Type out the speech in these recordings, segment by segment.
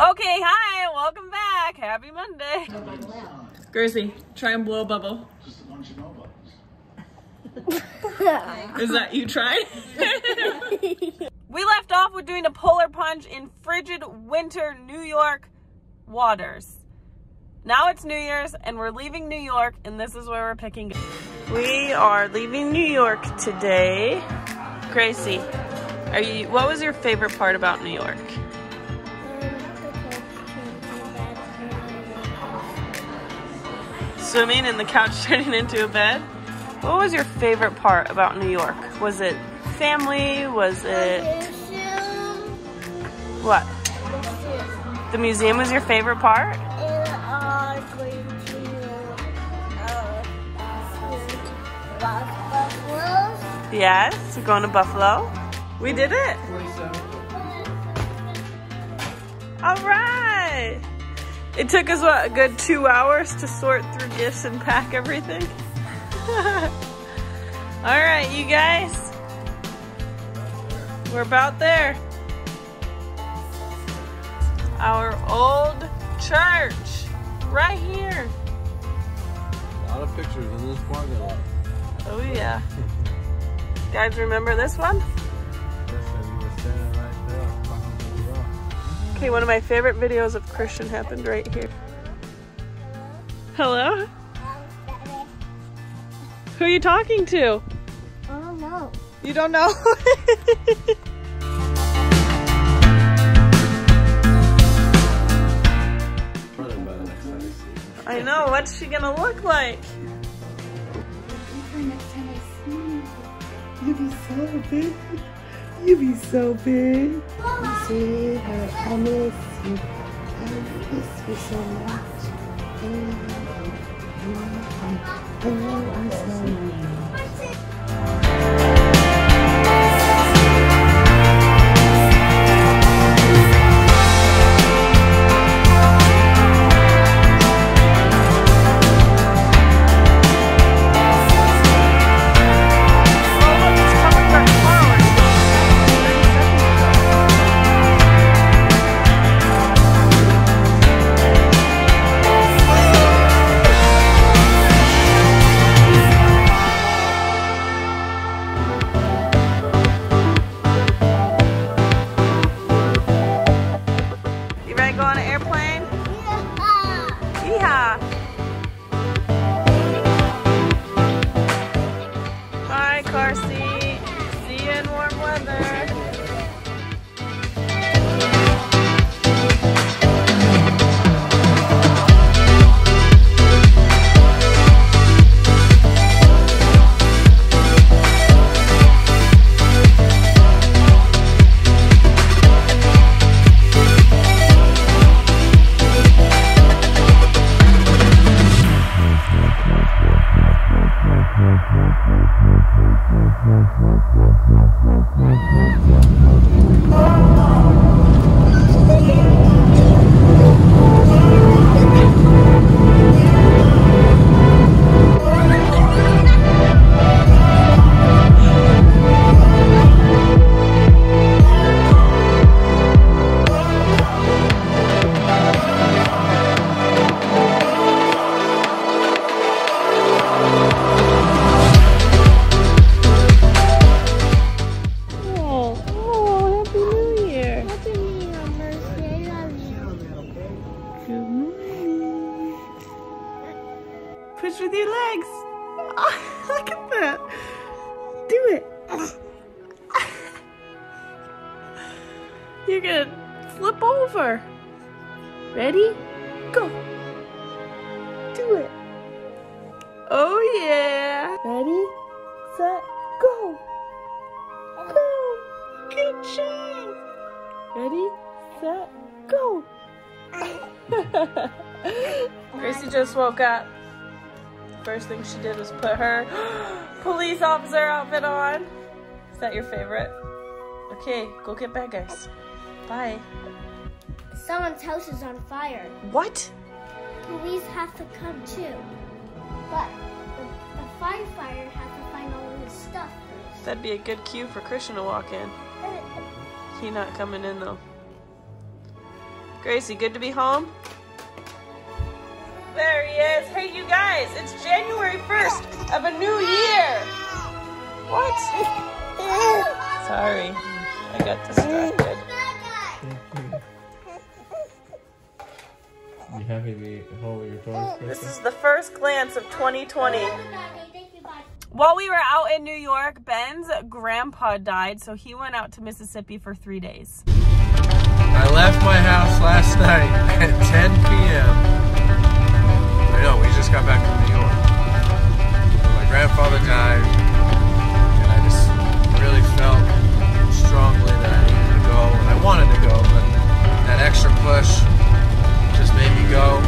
Okay, hi, welcome back. Happy Monday. Gracie, try and blow a bubble. Is that you trying? we left off with doing a polar plunge in frigid winter New York waters. Now it's New Year's and we're leaving New York and this is where we're picking. We are leaving New York today. Gracie, are you what was your favorite part about New York? Swimming and the couch turning into a bed? What was your favorite part about New York? Was it family? Was it what? The museum was your favorite part? Yes, we're going to Buffalo. We did it. All right. It took us, what, a good two hours to sort through gifts and pack everything? All right, you guys. We're about there. Our old church, right here. A lot of pictures in this parking lot. Oh yeah. Guys, remember this one? Okay, one of my favorite videos of Christian happened right here. Hello? Who are you talking to? I don't know. You don't know? I know, what's she gonna look like? I see you. You be so big. You be so big. Her, I miss you. I miss you so much. Oh, oh, I'm sorry. On an airplane? Yeehaw! Bye, Gracie just woke up. First thing she did was put her police officer outfit on. Is that your favorite? Okay, go get bad guys. Bye. Someone's house is on fire. What? Police have to come too. But the, the firefighter has to find all of his stuff first. That'd be a good cue for Christian to walk in. Uh, uh, he not coming in though. Gracie, good to be home? There he is. Hey, you guys, it's January 1st of a new year. What? Sorry, I got distracted. You happy to be home with your toys, This is the first glance of 2020. While we were out in New York, Ben's grandpa died, so he went out to Mississippi for three days. I left my house last night at 10 p.m. Know, we just got back from New York. My grandfather died, and I just really felt strongly that I needed to go, and I wanted to go, but that extra push just made me go.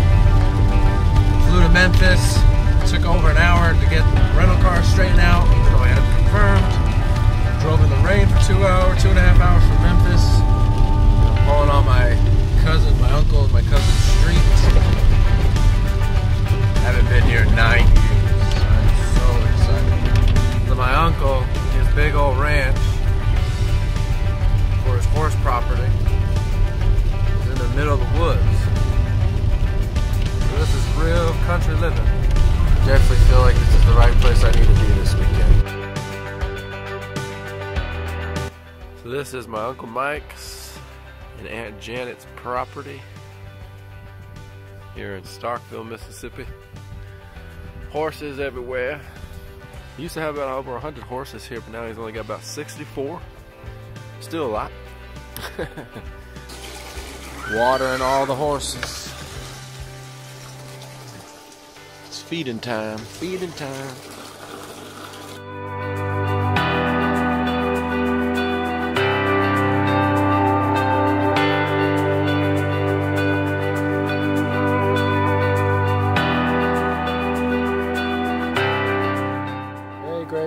Flew to Memphis, took over an hour to get the rental car straightened out, even though I had it confirmed. Drove in the rain for two hours, two and a half hours from Memphis pulling all my my Uncle Mike's and Aunt Janet's property here in Starkville, Mississippi. Horses everywhere. He used to have about over 100 horses here, but now he's only got about 64. Still a lot. Watering all the horses. It's feeding time, feeding time.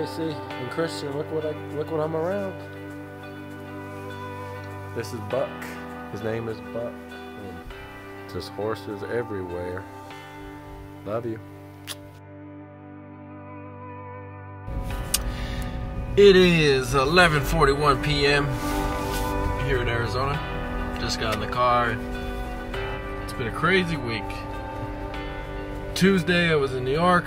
Hey Gracie and Christian, look what I look what I'm around. This is Buck. His name is Buck. And There's horses everywhere. Love you. It is 11:41 p.m. here in Arizona. Just got in the car. It's been a crazy week. Tuesday I was in New York.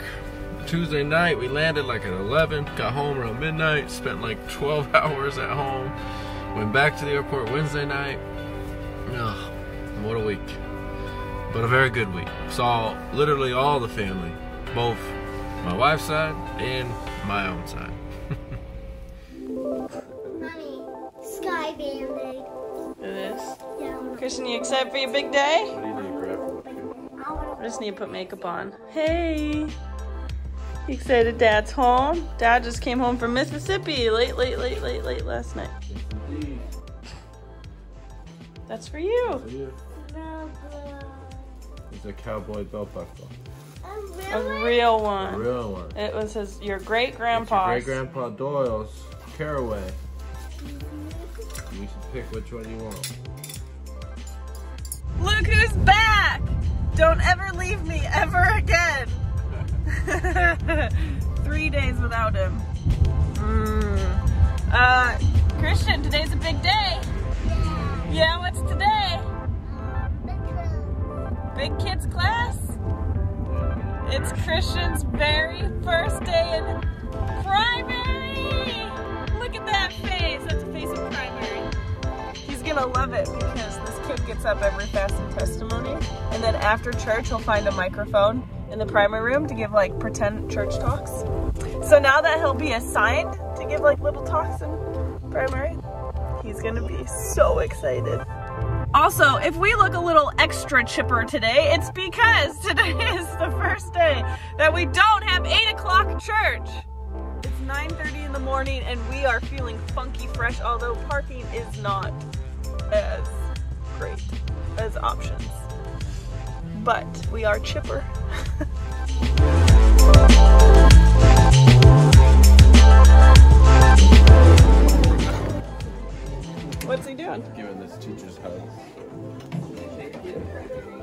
Tuesday night we landed like at 11, got home around midnight, spent like 12 hours at home, went back to the airport Wednesday night. Ugh, what a week. But a very good week. Saw literally all the family, both my wife's side and my own side. Mommy, Sky Band-Aid. It is. Yeah, Christian, you excited for your big day? What do you need to grab from up here? I want I just need to put makeup on. Hey! You excited Dad's home? Dad just came home from Mississippi late, late, late, late, late last night. That's for you. you. It's a cowboy belt buckle. A real one. A real one. It was his your great It's grandpa's. great grandpa Doyle's Carraway. You should pick which one you want. Look who's back! Don't ever leave me ever again. Three days without him. Mm. Uh, Christian, today's a big day. Yeah, Yeah, what's today? Big kids class? It's Christian's very first day in primary. Look at that face. That's a face of primary. He's gonna love it because this kid gets up every fast and testimony, and then after church he'll find a microphone in the primary room to give like pretend church talks. So now that he'll be assigned to give like little talks in primary, he's gonna be so excited. Also, if we look a little extra chipper today, it's because today is the first day that we don't have 8 o'clock church. It's 9.30 in the morning and we are feeling funky fresh, although parking is not as great as options. But we are chipper. What's he doing? Giving this teacher's hug.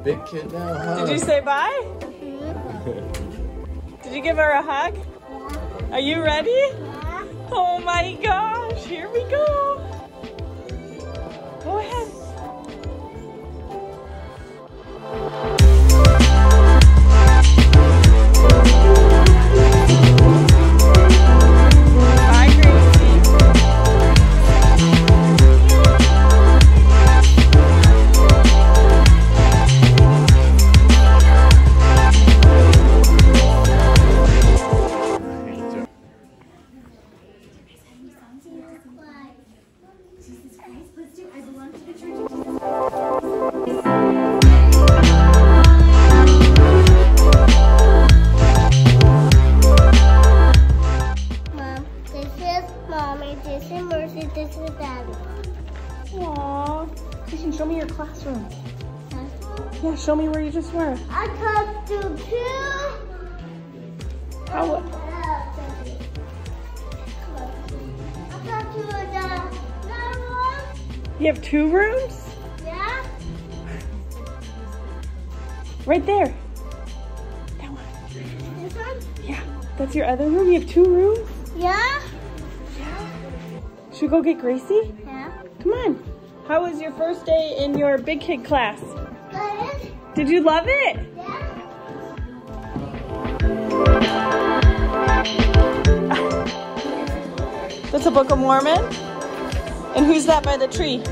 Big kid now, huh? Did you say bye? Mm-hmm. Did you give her a hug? Are you ready? Oh my gosh, here we go. Go ahead. You have two rooms? Yeah. Right there. That one. This one. Yeah. That's your other room? You have two rooms? Yeah. Should we go get Gracie? Yeah. Come on. How was your first day in your big kid class? Good. Did you love it? Yeah. That's a Book of Mormon. And who's that by the tree?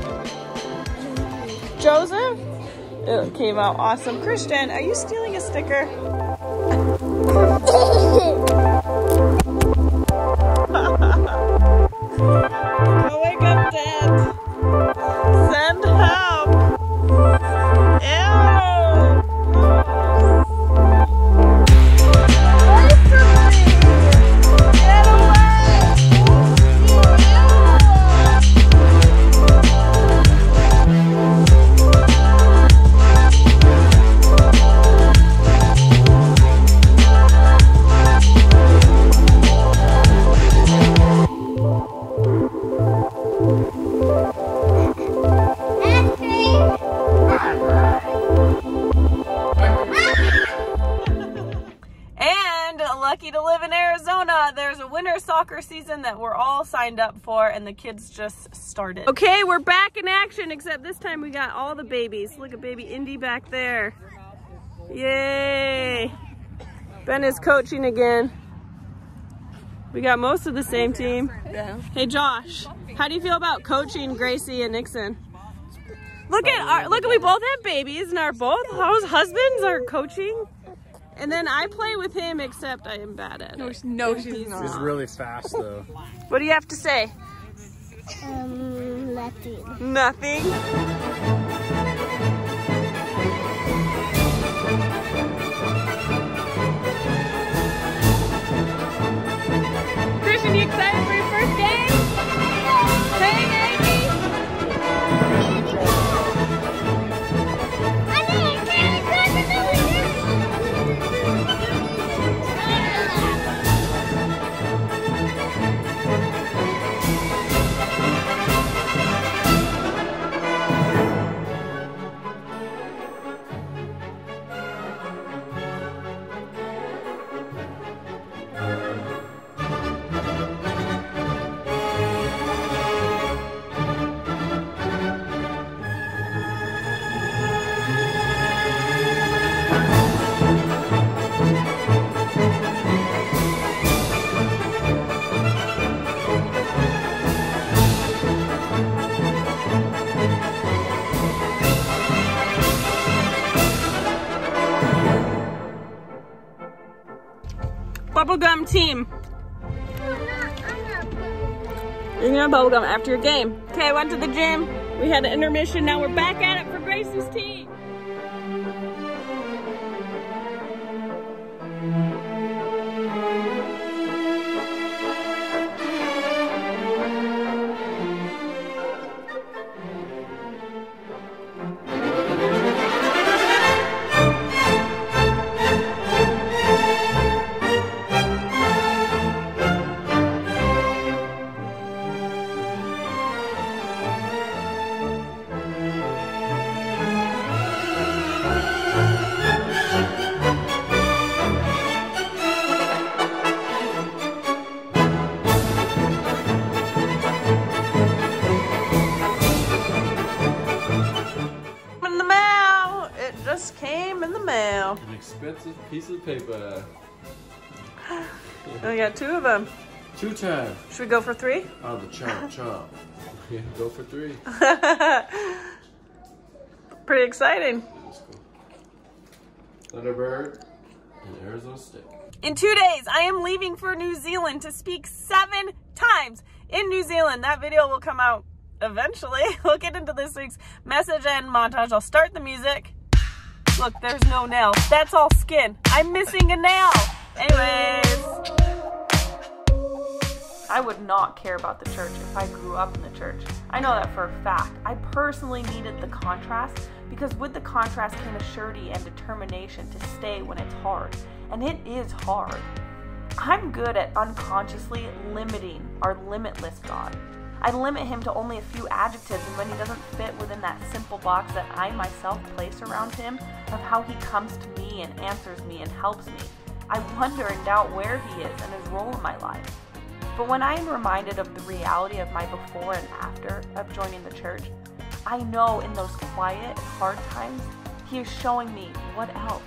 Joseph? It came out awesome. Christian, are you stealing a sticker? signed up for, and the kids just started. Okay, we're back in action, except this time we got all the babies. Look at baby Indy back there. Yay! Ben is coaching again. We got most of the same team. Hey Josh, how do you feel about coaching Gracie and Nixon? Look at our look at we both have babies and our both husbands are coaching. And then I play with him except I am bad at it. No, she's not. He's really fast though. What do you have to say? Um, nothing. Nothing. Bubblegum team. You're gonna bubblegum after your game. Okay, went to the gym. We had an intermission. Now we're back at it for Grace's team. Piece of paper. Oh, I got two of them. Two times. Should we go for three? Oh, the chomp chomp. Yeah, go for three. Pretty exciting. Thunderbird and Arizona State. In two days, I am leaving for New Zealand to speak seven times in New Zealand. That video will come out eventually. We'll get into this week's message and montage. I'll start the music. Look, there's no nail. That's all skin. I'm missing a nail. Anyways. I would not care about the church if I grew up in the church. I know that for a fact. I personally needed the contrast because with the contrast came a surety and determination to stay when it's hard. And it is hard. I'm good at unconsciously limiting our limitless God. I limit him to only a few adjectives, and when he doesn't fit within that simple box that I myself place around him of how he comes to me and answers me and helps me, I wonder and doubt where he is and his role in my life. But when I am reminded of the reality of my before and after of joining the church, I know in those quiet, hard times, he is showing me what else.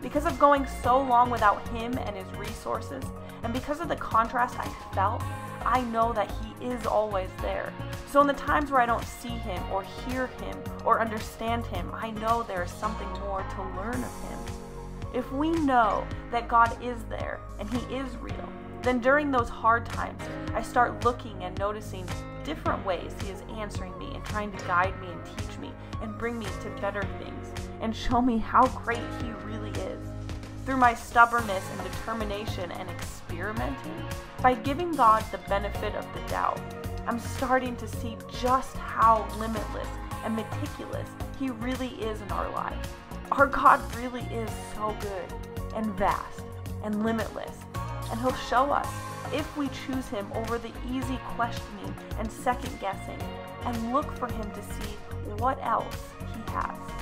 Because of going so long without him and his resources, and because of the contrast I felt, I know that he is always there. So in the times where I don't see him or hear him or understand him, I know there is something more to learn of him. If we know that God is there and he is real, then during those hard times, I start looking and noticing different ways He is answering me and trying to guide me and teach me and bring me to better things and show me how great He really is. Through my stubbornness and determination and experimenting, by giving God the benefit of the doubt, I'm starting to see just how limitless and meticulous He really is in our lives. Our God really is so good and vast and limitless and He'll show us if we choose Him over the easy questioning and second guessing and look for Him to see what else He has.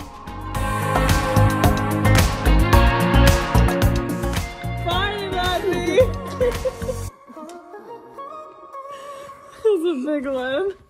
That was a big one.